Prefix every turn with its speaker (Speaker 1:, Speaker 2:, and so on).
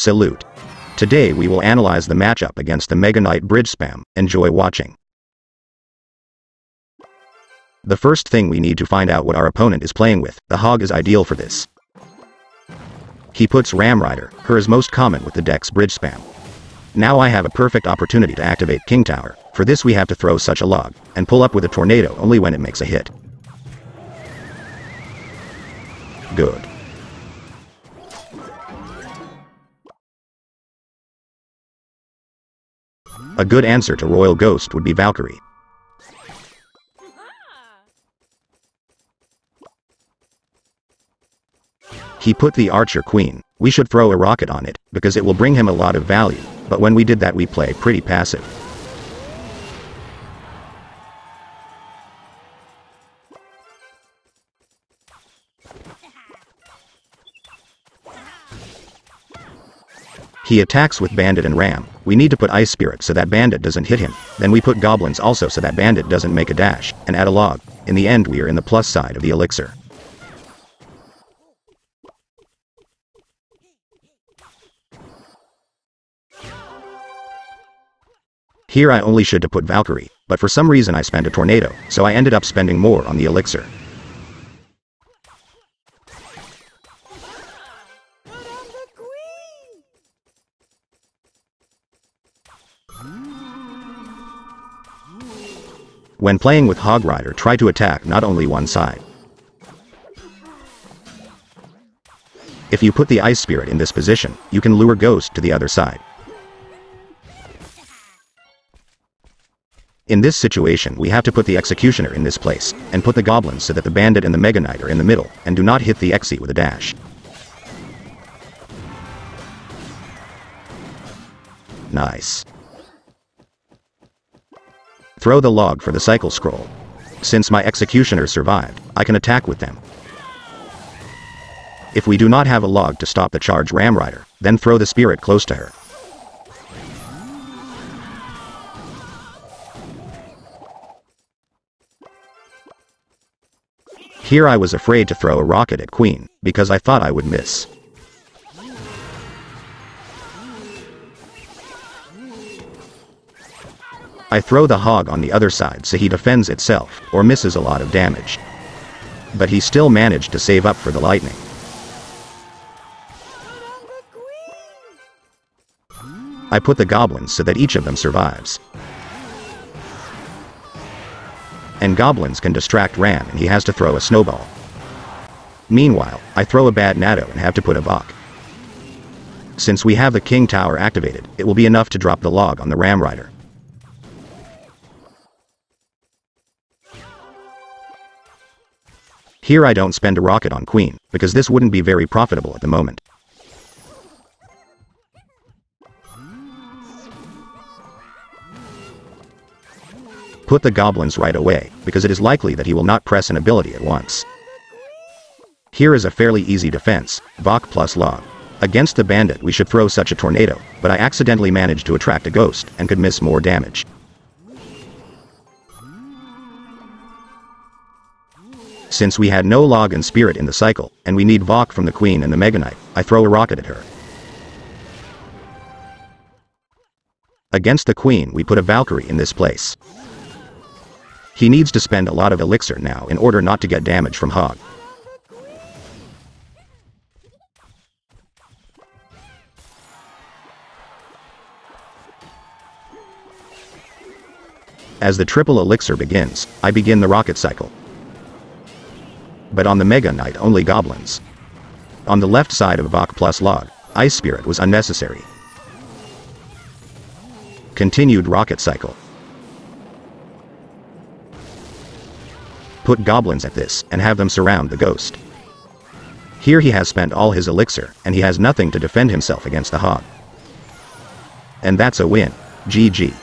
Speaker 1: Salute. Today we will analyze the matchup against the Mega Knight Bridge Spam. Enjoy watching. The first thing we need to find out what our opponent is playing with. The Hog is ideal for this. He puts Ram Rider, her is most common with the deck's Bridge Spam. Now I have a perfect opportunity to activate King Tower. For this we have to throw such a log, and pull up with a tornado only when it makes a hit. Good. A good answer to Royal Ghost would be Valkyrie. He put the Archer Queen. We should throw a rocket on it, because it will bring him a lot of value, but when we did that we play pretty passive. He attacks with Bandit and Ram. We need to put Ice Spirit so that Bandit doesn't hit him. Then we put Goblins also so that Bandit doesn't make a dash, and add a log. In the end we are in the plus side of the elixir. Here I only should to put Valkyrie, but for some reason I spent a tornado, so I ended up spending more on the elixir. When playing with Hog Rider try to attack not only one side. If you put the Ice Spirit in this position, you can lure Ghost to the other side. In this situation we have to put the Executioner in this place, and put the Goblins so that the Bandit and the Mega Knight are in the middle, and do not hit the Exy with a dash. Nice. Throw the log for the cycle scroll. Since my executioner survived, I can attack with them. If we do not have a log to stop the charge Ram Rider, then throw the spirit close to her. Here I was afraid to throw a rocket at Queen, because I thought I would miss. I throw the hog on the other side so he defends itself, or misses a lot of damage. But he still managed to save up for the lightning. I put the goblins so that each of them survives. And goblins can distract Ram and he has to throw a snowball. Meanwhile, I throw a bad Nado and have to put a Valk. Since we have the King Tower activated, it will be enough to drop the log on the Ram Rider. Here I don't spend a rocket on queen, because this wouldn't be very profitable at the moment. Put the goblins right away, because it is likely that he will not press an ability at once. Here is a fairly easy defense, Valk plus log. Against the bandit we should throw such a tornado, but I accidentally managed to attract a ghost and could miss more damage. Since we had no log and spirit in the cycle, and we need Valk from the Queen and the Mega Knight, I throw a rocket at her. Against the Queen we put a Valkyrie in this place. He needs to spend a lot of elixir now in order not to get damage from Hog. As the triple elixir begins, I begin the rocket cycle but on the Mega Knight only goblins. On the left side of Valk plus log, Ice Spirit was unnecessary. Continued rocket cycle. Put goblins at this, and have them surround the ghost. Here he has spent all his elixir, and he has nothing to defend himself against the hog. And that's a win. GG.